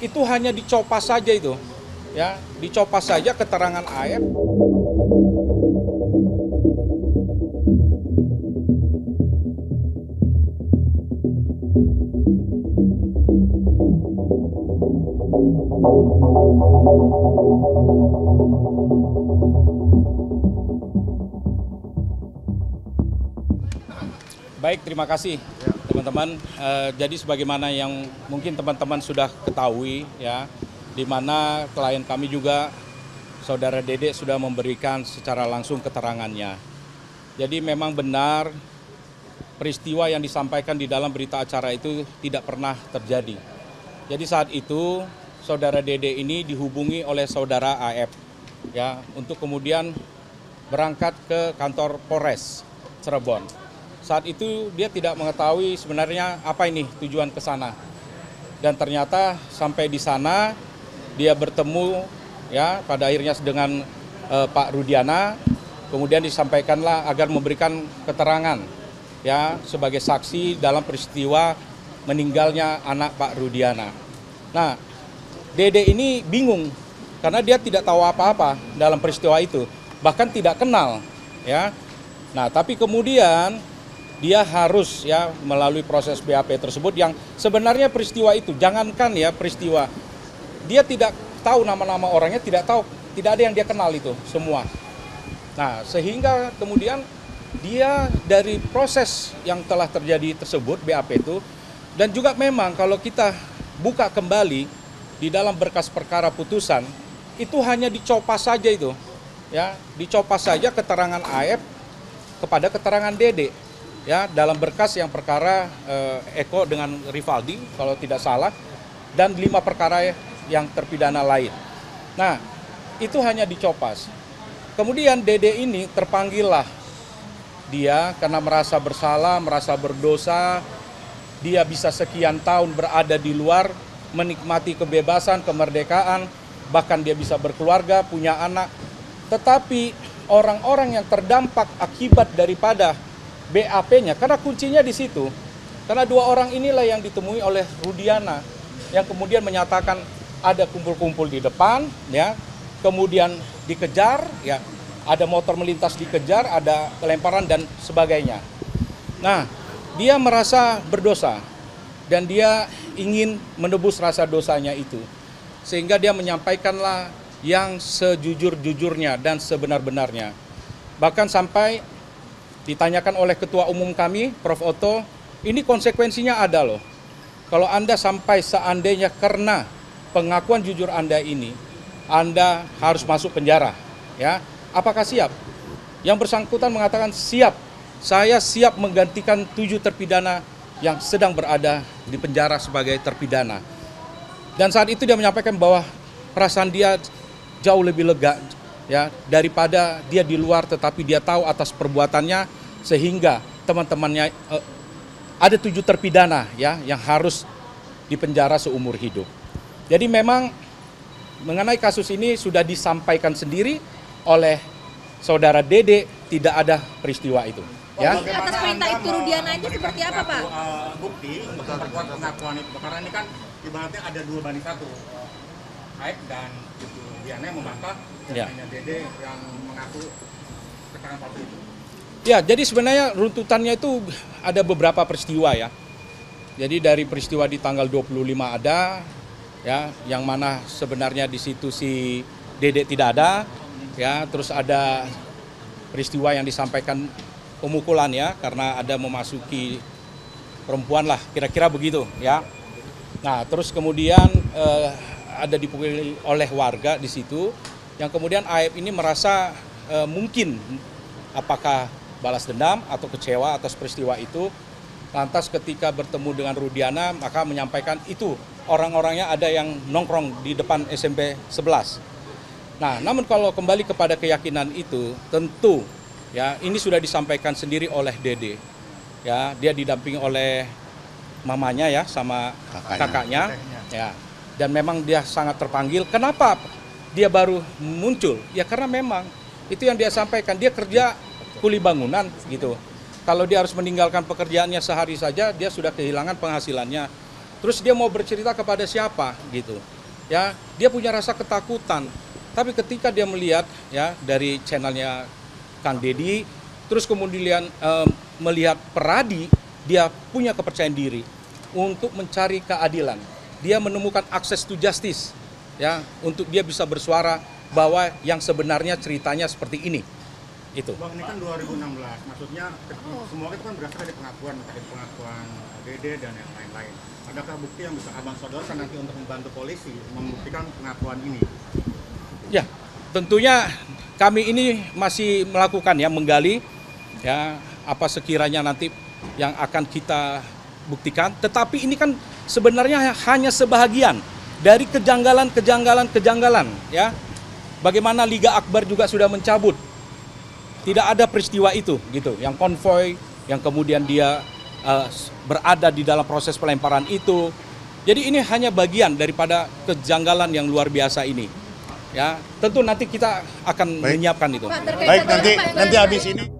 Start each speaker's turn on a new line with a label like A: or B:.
A: itu hanya dicopas saja itu. Ya, dicopas saja keterangan AF. Baik, terima kasih teman-teman. Eh, jadi sebagaimana yang mungkin teman-teman sudah ketahui ya, di mana klien kami juga saudara Dede sudah memberikan secara langsung keterangannya. Jadi memang benar peristiwa yang disampaikan di dalam berita acara itu tidak pernah terjadi. Jadi saat itu saudara Dede ini dihubungi oleh saudara AF ya untuk kemudian berangkat ke kantor Polres Cirebon. Saat itu dia tidak mengetahui sebenarnya apa ini tujuan ke sana. Dan ternyata sampai di sana dia bertemu ya pada akhirnya dengan eh, Pak Rudiana kemudian disampaikanlah agar memberikan keterangan ya sebagai saksi dalam peristiwa meninggalnya anak Pak Rudiana. Nah, Dede ini bingung karena dia tidak tahu apa-apa dalam peristiwa itu, bahkan tidak kenal ya. Nah, tapi kemudian dia harus ya melalui proses BAP tersebut yang sebenarnya peristiwa itu jangankan ya peristiwa. Dia tidak tahu nama-nama orangnya tidak tahu tidak ada yang dia kenal itu semua. Nah sehingga kemudian dia dari proses yang telah terjadi tersebut BAP itu dan juga memang kalau kita buka kembali di dalam berkas perkara putusan itu hanya dicopas saja itu ya. Dicopas saja keterangan AF kepada keterangan Dede ya dalam berkas yang perkara eh, Eko dengan Rivaldi kalau tidak salah dan lima perkara yang terpidana lain. Nah itu hanya dicopas. Kemudian Dede ini terpanggillah dia karena merasa bersalah, merasa berdosa, dia bisa sekian tahun berada di luar, menikmati kebebasan, kemerdekaan, bahkan dia bisa berkeluarga, punya anak. Tetapi orang-orang yang terdampak akibat daripada BAP-nya karena kuncinya di situ. Karena dua orang inilah yang ditemui oleh Rudiana yang kemudian menyatakan ada kumpul-kumpul di depan ya, kemudian dikejar ya, ada motor melintas dikejar, ada pelemparan dan sebagainya. Nah, dia merasa berdosa dan dia ingin menebus rasa dosanya itu. Sehingga dia menyampaikanlah yang sejujur-jujurnya dan sebenar-benarnya. Bahkan sampai ditanyakan oleh ketua umum kami, Prof. Otto, ini konsekuensinya ada loh. Kalau Anda sampai seandainya karena pengakuan jujur Anda ini, Anda harus masuk penjara. Ya, apakah siap? Yang bersangkutan mengatakan siap. Saya siap menggantikan tujuh terpidana yang sedang berada di penjara sebagai terpidana. Dan saat itu dia menyampaikan bahwa perasaan dia jauh lebih lega ya daripada dia di luar tetapi dia tahu atas perbuatannya sehingga teman-temannya eh, ada tujuh terpidana ya yang harus dipenjara seumur hidup. Jadi memang mengenai kasus ini sudah disampaikan sendiri oleh saudara Dede tidak ada peristiwa itu. Ya.
B: Bukti atas perintah itu Rudiana itu seperti apa Pak?
C: Uh, bukti untuk memperkuat pengakuan itu karena ini kan ibaratnya ada dua banding satu Aib dan itu Rudiana yang membantah
A: Ya.
C: hanya Dede yang mengaku keterangan palsu itu.
A: Ya, jadi sebenarnya runtutannya itu ada beberapa peristiwa ya. Jadi dari peristiwa di tanggal 25 ada ya, yang mana sebenarnya di situ si Dedek tidak ada ya, terus ada peristiwa yang disampaikan pemukulan ya karena ada memasuki perempuan lah, kira-kira begitu ya. Nah, terus kemudian eh, ada dipukuli oleh warga di situ yang kemudian Aib ini merasa eh, mungkin apakah balas dendam atau kecewa atas peristiwa itu. Lantas ketika bertemu dengan Rudiana maka menyampaikan itu orang-orangnya ada yang nongkrong di depan SMP 11. Nah, namun kalau kembali kepada keyakinan itu tentu ya ini sudah disampaikan sendiri oleh Dede. Ya, dia didampingi oleh mamanya ya sama kakaknya. Ya. Dan memang dia sangat terpanggil. Kenapa dia baru muncul? Ya karena memang itu yang dia sampaikan. Dia kerja kuli bangunan gitu. Kalau dia harus meninggalkan pekerjaannya sehari saja, dia sudah kehilangan penghasilannya. Terus dia mau bercerita kepada siapa gitu. Ya, dia punya rasa ketakutan. Tapi ketika dia melihat ya dari channelnya Kang Dedi, terus kemudian eh, melihat Peradi, dia punya kepercayaan diri untuk mencari keadilan. Dia menemukan akses to justice ya untuk dia bisa bersuara bahwa yang sebenarnya ceritanya seperti ini. Itu.
C: Bang ini kan 2016, maksudnya semua itu kan berdasarkan dari pengakuan, dari pengakuan Dede dan yang lain-lain. Adakah bukti yang bisa abang sodorkan nanti untuk membantu polisi membuktikan pengakuan ini?
A: Ya, tentunya kami ini masih melakukan ya menggali ya apa sekiranya nanti yang akan kita buktikan. Tetapi ini kan sebenarnya hanya sebahagian dari kejanggalan-kejanggalan kejanggalan ya. Bagaimana Liga Akbar juga sudah mencabut tidak ada peristiwa itu gitu yang konvoy yang kemudian dia uh, berada di dalam proses pelemparan itu jadi ini hanya bagian daripada kejanggalan yang luar biasa ini ya tentu nanti kita akan
D: Baik.
A: menyiapkan itu
D: Baik, nanti nanti habis ini.